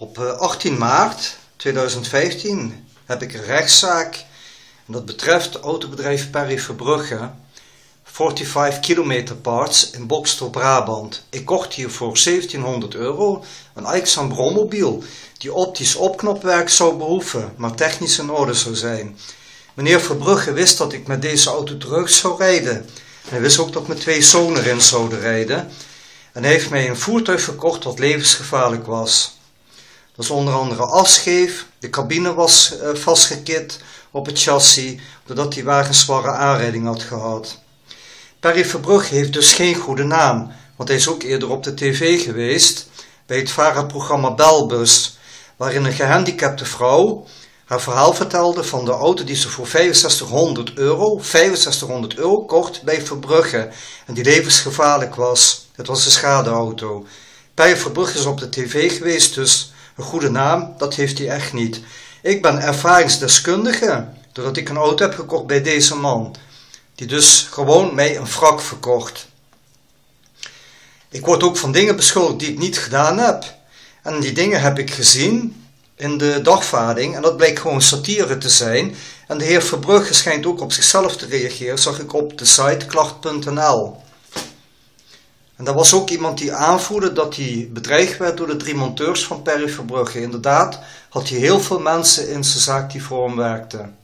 Op 18 maart 2015 heb ik een rechtszaak. En dat betreft autobedrijf Perry Verbrugge. 45 kilometer parts in Bokstel, Brabant. Ik kocht hier voor 1700 euro een Aixam Brommobiel die optisch opknopwerk zou behoeven, maar technisch in orde zou zijn. Meneer Verbrugge wist dat ik met deze auto terug zou rijden. Hij wist ook dat mijn twee zonen erin zouden rijden. En hij heeft mij een voertuig verkocht dat levensgevaarlijk was. Is onder andere afscheef, de cabine was uh, vastgekit op het chassis, doordat die wagen zware aanrijding had gehad. Perry Verbrugge heeft dus geen goede naam, want hij is ook eerder op de tv geweest bij het varenprogramma Belbus, waarin een gehandicapte vrouw haar verhaal vertelde van de auto die ze voor 6500 euro, 6500 euro kocht bij Verbrugge en die levensgevaarlijk was. Het was een schadeauto. Bij Verbrugge is op de tv geweest, dus een goede naam, dat heeft hij echt niet. Ik ben ervaringsdeskundige, doordat ik een auto heb gekocht bij deze man, die dus gewoon mij een wrak verkocht. Ik word ook van dingen beschuldigd die ik niet gedaan heb. En die dingen heb ik gezien in de dagvaarding en dat bleek gewoon satire te zijn. En de heer Verbrugge schijnt ook op zichzelf te reageren, zag ik op de site klacht.nl. En er was ook iemand die aanvoerde dat hij bedreigd werd door de drie monteurs van Perry Verbrugge. Inderdaad had hij heel veel mensen in zijn zaak die voor hem werkten.